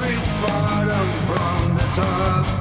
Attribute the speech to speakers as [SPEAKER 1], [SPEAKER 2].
[SPEAKER 1] reach bottom from the top.